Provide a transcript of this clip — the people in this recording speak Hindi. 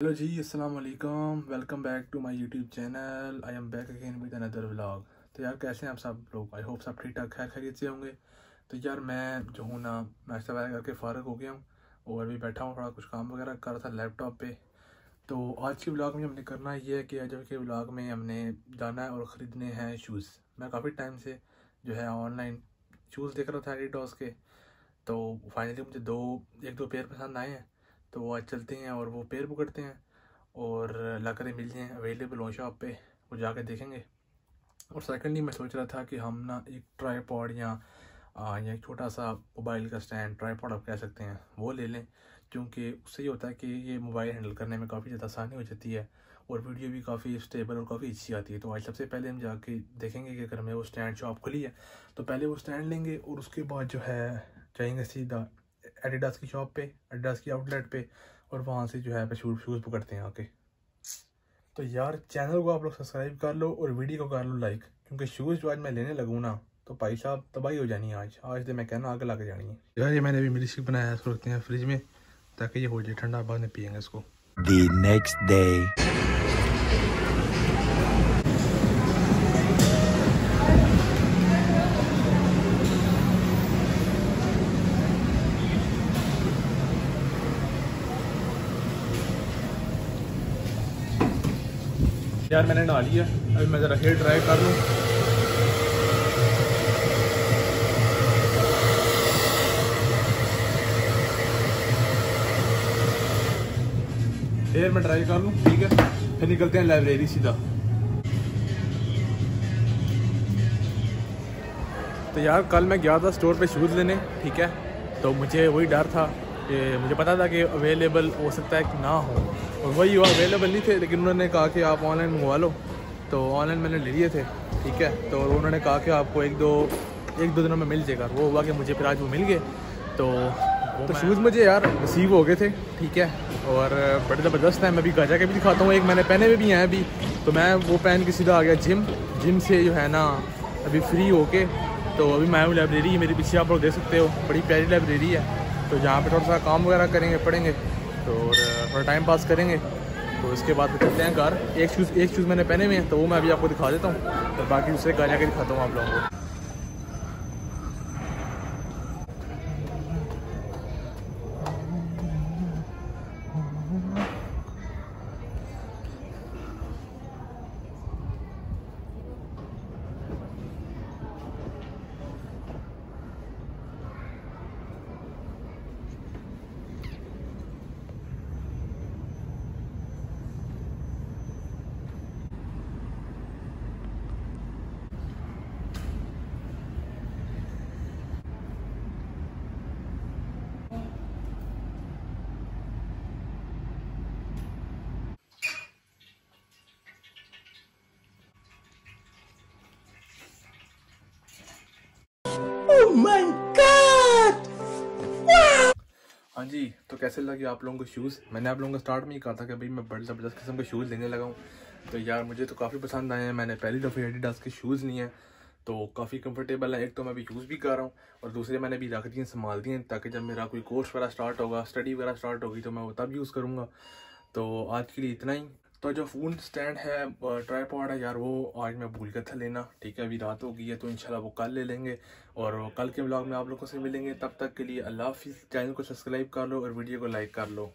हेलो जी, अस्सलाम वालेकुम। Welcome back to my YouTube channel I am back again with another vlog तो यार, कैसे हैं आप सब लोग? आई होप सब ठीक ठाक खैर खैरियत से होंगे। तो यार, मैं जो हूँ ना नाश्ता वगैरह करके फ़ारग हो गया हूँ और अभी बैठा हूँ, थोड़ा कुछ काम वगैरह कर रहा था लैपटॉप पे। तो आज के ब्लॉग में हमने करना ये है कि आज के ब्लॉग में हमने जाना है और ख़रीदने हैं शूज़ मैं काफ़ी टाइम से जो है ऑनलाइन शूज़ देख रहा था एडिडॉस के। तो फाइनली मुझे दो, एक दो पेयर पसंद आए हैं। तो वो आज चलते हैं और वो पेड़ पकड़ते हैं और ला कर मिल जाएँ अवेलेबल हो शॉप पे, वो जाकर देखेंगे। और सेकेंडली मैं सोच रहा था कि हम ना एक ट्राईपॉड या या एक छोटा सा मोबाइल का स्टैंड ट्राईपॉड आप कह सकते हैं, वो ले लें। क्योंकि उससे ये होता है कि ये मोबाइल हैंडल करने में काफ़ी ज़्यादा आसानी हो जाती है और वीडियो भी काफ़ी स्टेबल और काफ़ी अच्छी आती है। तो आज सबसे पहले हम जाके देखेंगे कि अगर हमें वो स्टैंड शॉप खुली है तो पहले वो स्टैंड लेंगे और उसके बाद जो है जाएँगे सीधा एडिडास की शॉप पे एडिडास की आउटलेट पे और वहाँ से जो है शूज़ शूज़ पकड़ते हैं आके तो यार चैनल को आप लोग सब्सक्राइब कर लो और वीडियो को कर लो लाइक क्योंकि शूज़ जो आज मैं लेने लगूँ ना तो भाई साहब तबाही हो जानी है आज। आज तो मैं कहना आगे लाके जानी है। यार, ये मैंने अभी मिली शेक बनाया है रखते हैं फ्रिज में, ताकि ये हो जाए, ठंडा बाद में पियेंगे इसको। The next day. यार मैंने नहा लिया अभी मैं ज़रा हेयर ड्राई कर लूँ। हेयर में ड्राई कर लूँ, ठीक है? फिर निकलते हैं लाइब्रेरी सीधा। तो यार कल मैं गया था स्टोर पे शूज़ लेने, ठीक है? तो मुझे वही डर था कि मुझे पता था कि अवेलेबल हो सकता है कि ना हो। और वही वो अवेलेबल नहीं थे लेकिन उन्होंने कहा कि आप ऑनलाइन मंगवा लो। तो ऑनलाइन मैंने ले लिए थे ठीक है? तो उन्होंने कहा कि आपको एक दो एक दो दिनों में मिल जाएगा। वो हुआ कि मुझे फिर आज वो मिल गए। तो तो शूज़ मुझे यार रिसीव हो गए थे ठीक है? और बड़े ज़बरदस्त हैं। मैं अभी गजा के भी दिखाता हूँ। एक मैंने पहने हुए भी हैं अभी। तो मैं वो पहन के सीधा आ गया जिम जिम से जो है ना अभी फ्री होके। तो अभी मैं लाइब्रेरी मेरे पीछे आप लोग देख सकते हो। बड़ी प्यारी लाइब्रेरी है। तो जहाँ पर थोड़ा सा काम वगैरह करेंगे पढ़ेंगे। तो और थोड़ा टाइम पास करेंगे। तो इसके बाद चलते हैं घर। एक शूज़ एक शूज़ मैंने पहने हुए हैं तो वो मैं अभी आपको दिखा देता हूँ। और बाकी दूसरे घर जाकर दिखाता हूँ आप लोगों को। हाँ जी तो कैसे लगे आप लोगों को शूज़ मैंने आप लोगों को स्टार्ट में ही कहा था कि भाई मैं बड़े ज़बरदस्त किस्म के शूज़ लेने लगा हूँ। तो यार, मुझे तो काफ़ी पसंद आए हैं। मैंने पहली दफ़े एडिडास के शूज़ लिए हैं। तो काफ़ी कंफर्टेबल है। एक तो मैं अभी यूज़ भी कर रहा हूँ और दूसरे मैंने भी रख दिए संभाल दिए ताकि जब मेरा कोई कोर्स वगैरह स्टार्ट होगा स्टडी वगैरह स्टार्ट होगी तो मैं वो तब यूज़ करूँगा। तो आज के लिए इतना ही। तो जो फ़ोन स्टैंड है ट्राईपॉड है, यार वो आज मैं भूल गया था लेना। ठीक है, अभी रात हो गई है तो इंशाल्लाह वो कल ले लेंगे। और कल के ब्लॉग में आप लोगों से मिलेंगे। तब तक के लिए अल्लाह हाफिज़। चैनल को सब्सक्राइब कर लो और वीडियो को लाइक कर लो।